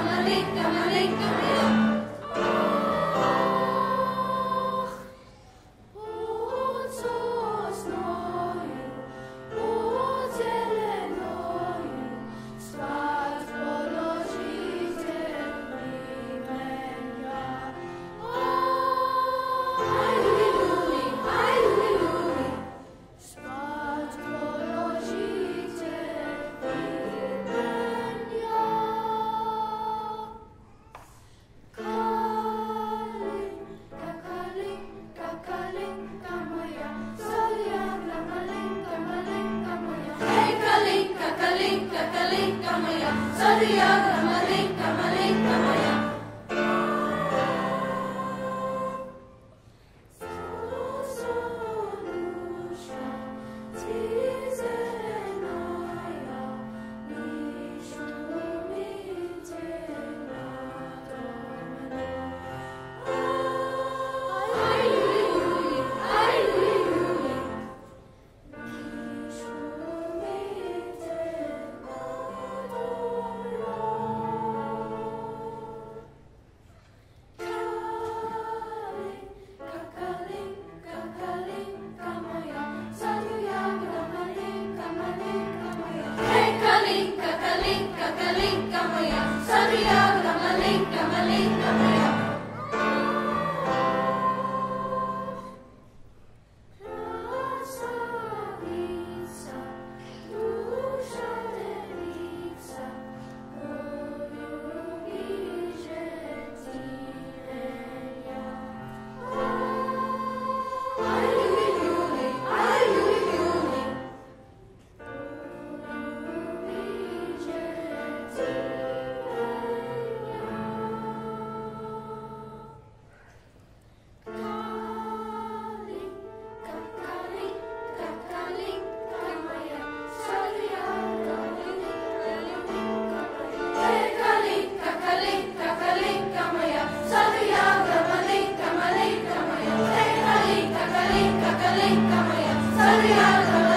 Saluya, ramaling, kamaling, kakaling, kamaya. Hallelujah.